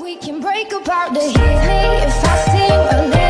we can break apart the hit if I seem a little